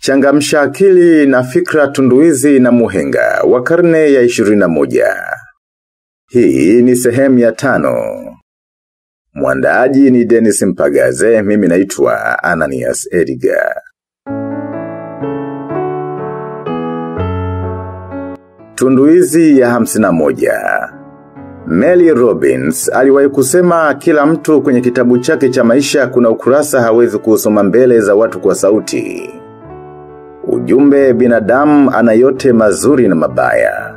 Changamsha akili na fikra tunduizi na muhenga wa karne ya 21. Hii ni sehemu ya tano. Mwandaaji ni Dennis Mpagaze, mimi naitwa Ananias Edgar. Tunduizi ya hamsina moja. Mary Robbins aliwahi kusema kila mtu kwenye kitabu chake cha maisha kuna ukurasa hawezi kusoma mbele za watu kwa sauti. Ujumbe binadamu ana yote mazuri na mabaya.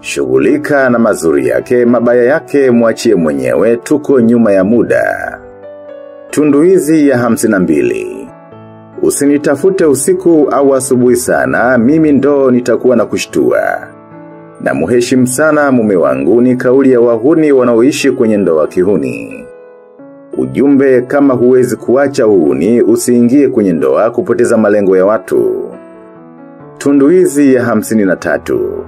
Shughulika na mazuri yake, mabaya yake mwachie mwenyewe tuko nyuma ya muda. Tunduizi ya hamsina mbili. Usinitafute usiku au asubuhi sana, mimi ndo nitakuwa na kushtua. Na muheshimu sana mume wangu ni kauli ya wahuni wanaoishi kwenye ndoa kihuni. Ujumbe kama huwezi kuacha uhuni usiingie kwenye ndoa kupoteza malengo ya watu. Tunduizi ya hamsini na tatu.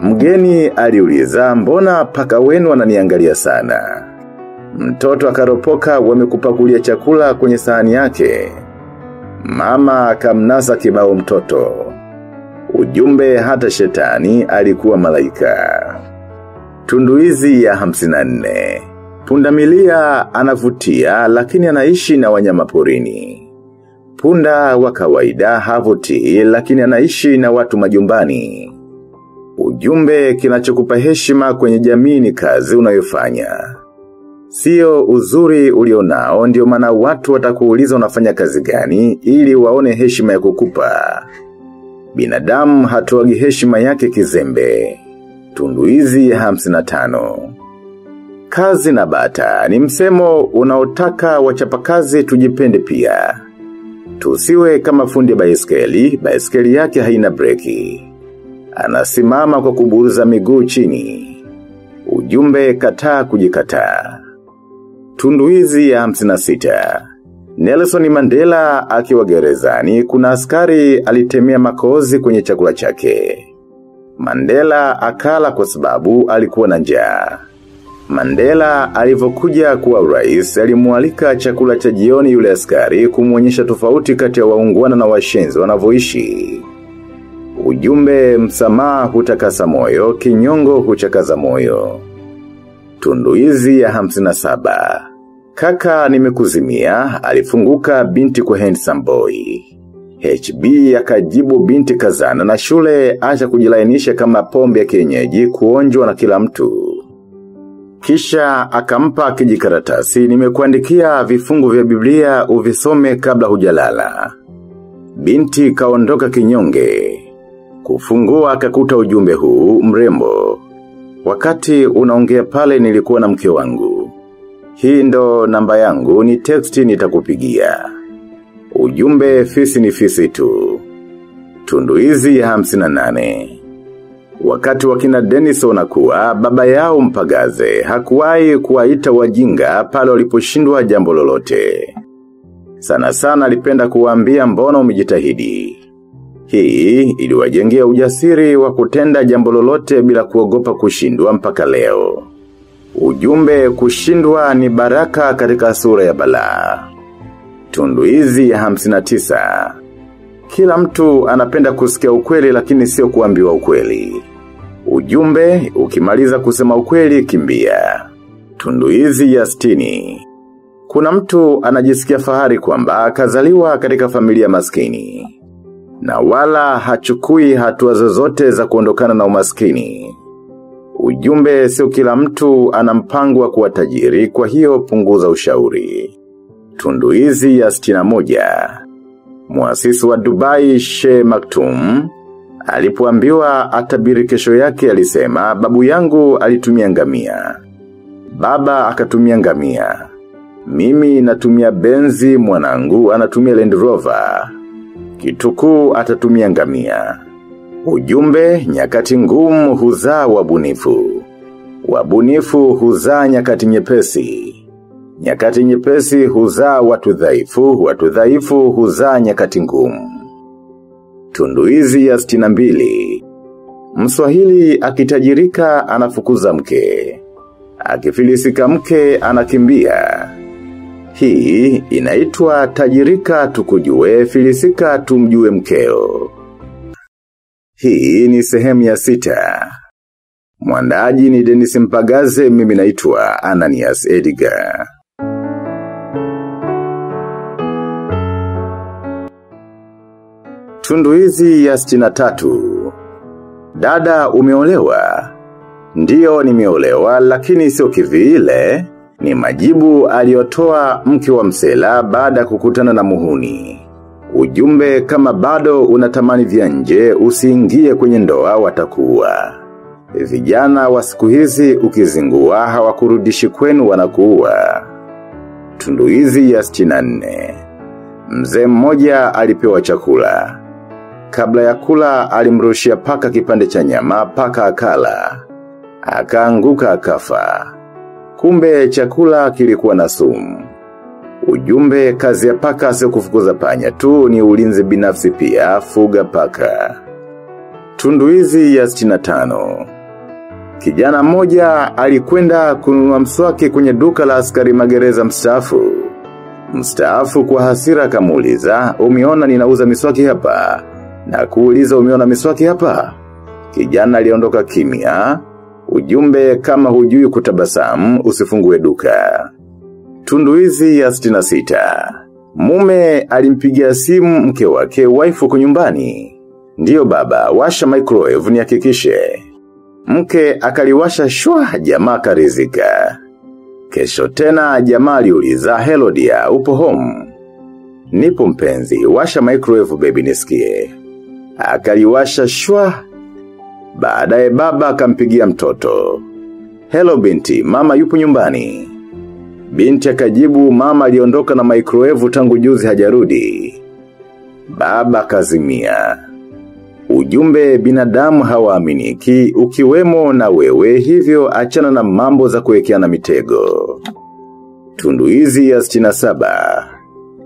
Mgeni aliuliza mbona paka wenu wananiangalia sana. Mtoto akaropoka wamekupakulia chakula kwenye sahani yake. Mama akamnasa kibao mtoto. Ujumbe hata shetani alikuwa malaika. Tunduizi ya hamsina nne. Pundamilia anavutia lakini anaishi na wanyama porini. Punda wa kawaida havuti lakini anaishi na watu majumbani. Ujumbe kinachokupa heshima kwenye jamii ni kazi unayofanya. Sio uzuri ulionao ndio maana watu watakuuliza unafanya kazi gani ili waone heshima ya kukupa. Binadamu hatuagi heshima yake kizembe. Tunduizi ya hamsina tano. Kazi na bata ni msemo unaotaka wachapakazi tujipende pia. Tusiwe kama fundi baiskeli, baiskeli yake haina breki. Anasimama kwa kuburuza miguu chini. Ujumbe kataa kujikataa. Tunduizi ya hamsina sita. Nelson Mandela akiwa gerezani kuna askari alitemia makozi kwenye chakula chake. Mandela akala kwa sababu alikuwa na njaa. Mandela alivokuja kuwa rais alimualika chakula cha jioni yule askari kumuonyesha tofauti kati ya waungwana na washenzi wanavyoishi. Ujumbe msamaha hutakasa moyo, kinyongo huchakaza moyo. Tunduizi ya hamsina saba. Kaka nimekuzimia, alifunguka binti kwa handsome boy. HB akajibu binti kazana na shule acha kujilainisha kama pombe ya kienyeji kuonjwa na kila mtu. Kisha akampa kijikaratasi nimekuandikia vifungu vya Biblia uvisome kabla hujalala. Binti kaondoka kinyonge. Kufungua akakuta ujumbe huu mrembo. Wakati unaongea pale nilikuwa na mke wangu. Hii ndo namba yangu ni teksti nitakupigia. Ujumbe fisi ni fisi tu. tundu hizi ya hamsina nane. Wakati wakina Dennis wanakuwa, baba yao mpagaze, hakuwahi kuwaita wajinga pale waliposhindwa jambo lolote. Sana sana alipenda kuwaambia mbona umejitahidi. Hii iliwajengea ujasiri wa kutenda jambo lolote bila kuogopa kushindwa mpaka leo. Ujumbe kushindwa ni baraka katika sura ya balaa. Tunduizi ya hamsina tisa. Kila mtu anapenda kusikia ukweli lakini sio kuambiwa ukweli. Ujumbe, ukimaliza kusema ukweli kimbia. Tunduizi ya stini. Kuna mtu anajisikia fahari kwamba kazaliwa katika familia maskini. Na wala hachukui hatua zozote za kuondokana na umaskini. Ujumbe sio kila mtu anampangwa mpango wa kuwa tajiri kwa hiyo punguza ushauri. Tunduizi ya stina moja. Muasisi wa Dubai She Maktoum, alipoambiwa atabiri kesho yake alisema babu yangu alitumia ngamia. Baba akatumia ngamia. Mimi natumia benzi mwanangu anatumia Land Rover. Kitukuu atatumia ngamia. Ujumbe nyakati ngumu huzaa wabunifu. Wabunifu huzaa nyakati nyepesi. Nyakati nyepesi huzaa watu dhaifu, watu dhaifu huzaa nyakati ngumu. Tunduizi ya stina mbili. Mswahili akitajirika anafukuza mke. Akifilisika mke anakimbia. Hii inaitwa tajirika tukujue filisika tumjue mkeo. Hii ni sehemu ya sita. Mwandaji ni Dennis Mpagaze mimi naitwa Ananias Edgar. Tunduizi ya stina tatu. Dada umeolewa? Ndiyo nimeolewa lakini sio kivile ni majibu aliyotoa mke wa msela baada kukutana na muhuni. Ujumbe kama bado unatamani vya nje usiingie kwenye ndoa watakuwa. Vijana wa siku hizi ukizingua hawakurudishi kwenu wanakuwa. Tunduizi ya stina nne. Mzee mmoja alipewa chakula. Kabla ya kula alimrushia paka kipande cha nyama paka akala. Akaanguka akafa. Kumbe chakula kilikuwa na sumu. Ujumbe kazi ya paka sio kufukuza panya tu ni ulinzi binafsi pia fuga paka. tundu Tunduizi ya 65. Kijana mmoja alikwenda kununua mswaki kwenye duka la askari magereza mstaafu. Mstaafu kwa hasira kamuuliza, umeona ninauza miswaki hapa? Na kuuliza umeona miswaki hapa? Kijana aliondoka kimya. Ujumbe kama hujui kutabasamu usifungue duka. Tunduizi ya 66. Mume alimpigia simu mke wake waifu kunyumbani. Ndiyo baba, washa microwave nihakikishe. Mke akaliwasha shwa jamaa karizika. Kesho tena jamaa aliuliza, hello upo home. Nipo mpenzi, washa microwave baby nisikie. Akaliwasha shwa. Baadaye baba akampigia mtoto. Hello binti, mama yupo nyumbani. Binti akajibu mama aliondoka na microwave tangu juzi hajarudi. Baba kazimia. Ujumbe binadamu hawaaminiki ukiwemo na wewe hivyo achana na mambo za kuwekeana mitego. Tundu hizi ya 67.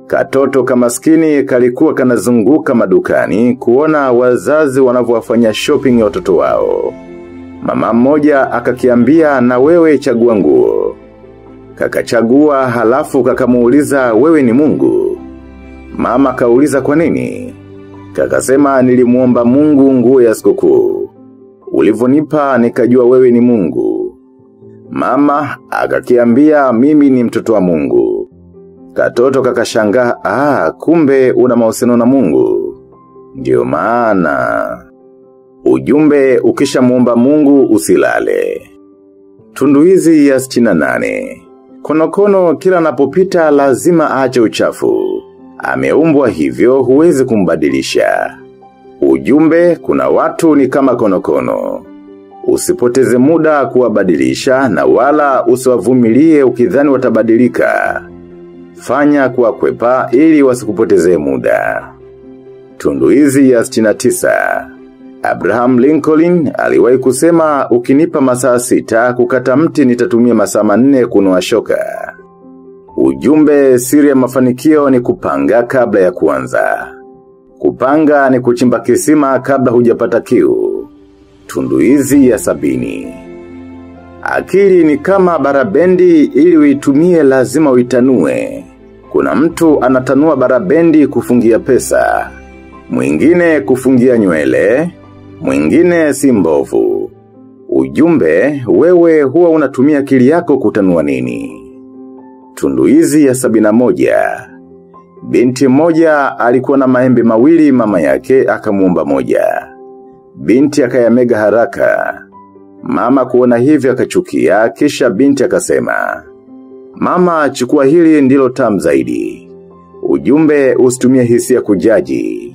Katoto kamaskini kalikuwa kanazunguka madukani kuona wazazi wanavyowafanya shopping ya watoto wao. Mama mmoja akakiambia na wewe chagua nguo. Kakachagua halafu kakamuuliza wewe ni mungu. Mama kauliza kwa nini? Kakasema nilimuomba mungu nguo ya sikukuu. Ulivonipa nikajua wewe ni mungu. Mama akakiambia mimi ni mtoto wa mungu. Katoto kakashangaa, ah, kumbe una mahusiano na mungu. Ndiyo maana. Ujumbe ukisha muomba mungu usilale. Tunduizi ya 68. Konokono kila napopita lazima aache uchafu. Ameumbwa hivyo huwezi kumbadilisha. Ujumbe kuna watu ni kama konokono. Usipoteze muda kuwabadilisha na wala usiwavumilie ukidhani watabadilika. Fanya kuwa kwepa ili wasikupoteze muda. Tundu Tunduizi ya 69. Abraham Lincoln aliwahi kusema ukinipa masaa sita kukata mti nitatumia masaa manne kunoa shoka. Ujumbe siri ya mafanikio ni kupanga kabla ya kuanza. Kupanga ni kuchimba kisima kabla hujapata kiu. Tundu Tunduizi ya sabini. Akili ni kama barabendi ili uitumie lazima uitanue. Kuna mtu anatanua barabendi kufungia pesa. Mwingine kufungia nywele. Mwingine si mbovu. Ujumbe, wewe huwa unatumia akili yako kutanua nini? Tunduizi ya sabina moja. Binti moja alikuwa na maembe mawili mama yake akamuomba moja. Binti akayamega haraka. Mama kuona hivyo akachukia kisha binti akasema. Mama chukua hili ndilo tamu zaidi. Ujumbe usitumie hisia kujaji.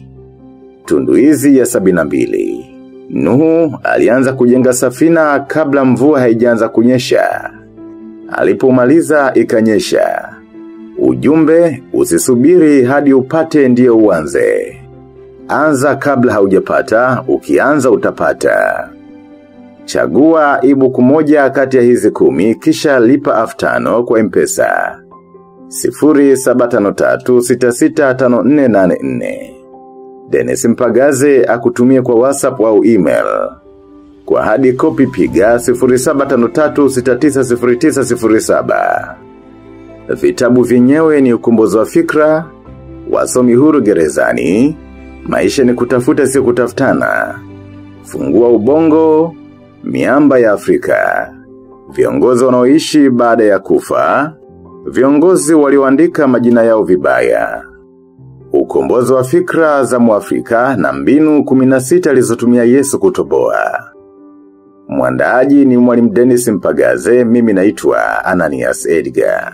Tunduizi ya sabina mbili. Nuhu alianza kujenga safina kabla mvua haijaanza kunyesha. Alipomaliza ikanyesha. Ujumbe usisubiri hadi upate ndiyo uanze. Anza kabla haujapata, ukianza utapata. Chagua ibuku moja kati ya hizi kumi kisha lipa aftano kwa mpesa. 0753665484. Dennis Mpagaze akutumie kwa WhatsApp au email. Kwa hadi kopi piga 0753690907. Vitabu vyenyewe ni ukumbozo wa fikra, wasomi huru gerezani, maisha ni kutafuta si kutafutana. Fungua ubongo, miamba ya Afrika. Viongozi wanaoishi baada ya kufa, viongozi walioandika majina yao vibaya. Ukombozi wa fikra za muafrika na mbinu 16 alizotumia Yesu kutoboa. Mwandaaji ni mwalimu Dennis Mpagaze, mimi naitwa Ananias Edgar.